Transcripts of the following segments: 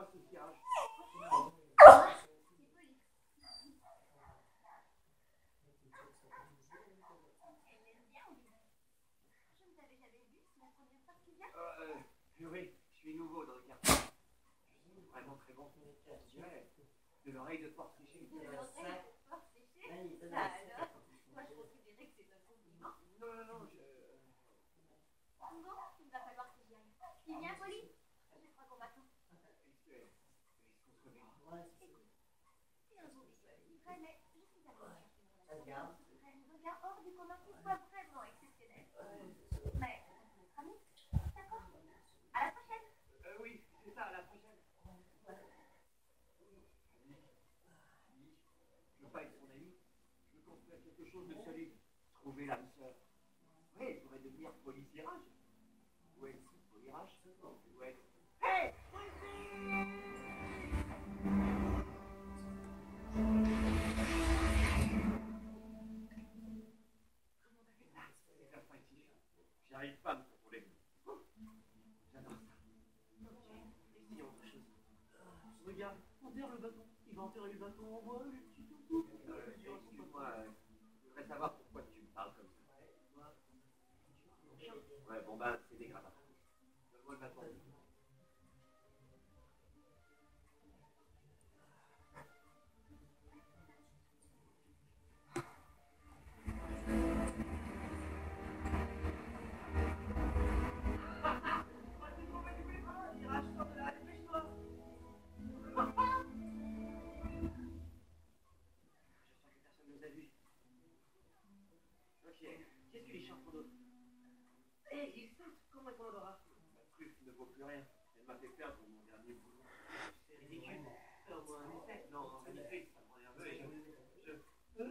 de l'oreille de l'oreille de Moi je considérais que c'est un. Non, non, non, je... Il va falloir j'y aille. Tu viens, Pauline Oui, il pourrait devenir polysirage. Ou être polyrage. Ou être... J'arrive pas à me contrôler. J'adore ça. Essayons autre chose. Regarde, enterre le bâton. Il va enterrer le bâton en bois, le petit toutou. Euh, excuse-moi, je voudrais savoir pourquoi tu me parles comme ça. Ouais, bon bah, c'est dégradant. Donne-moi le bâton. Qu'est-ce que les d'autre Hé, il saute comme un Pandora. La truffe ne vaut plus rien. Elle m'a fait perdre mon dernier boulot. C'est ridicule. C'est au moins un essai. Non, en vérité, ça me rend nerveux je... je...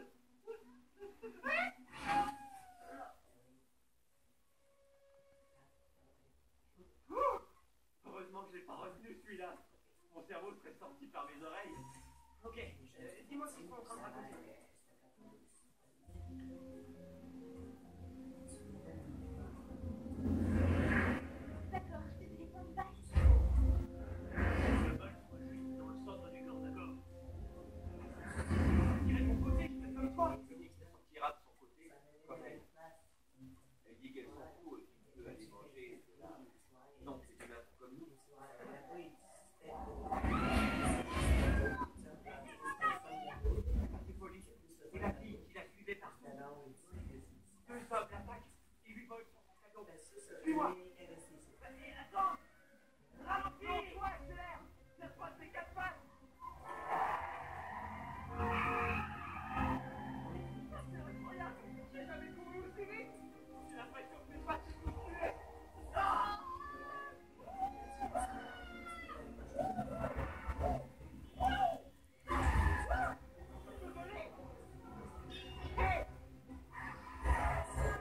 Oh Heureusement que je l'ai pas retenu celui-là. Mon cerveau serait sorti par mes oreilles. Ok, euh, dis-moi ce qu'ils sont en train de raconter.